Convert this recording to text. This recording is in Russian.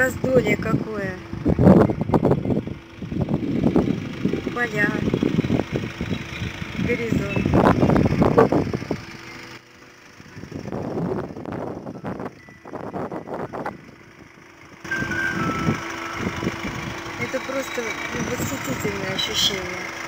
раздолье какое. Поля, горизонт. Это просто восхитительное ощущение.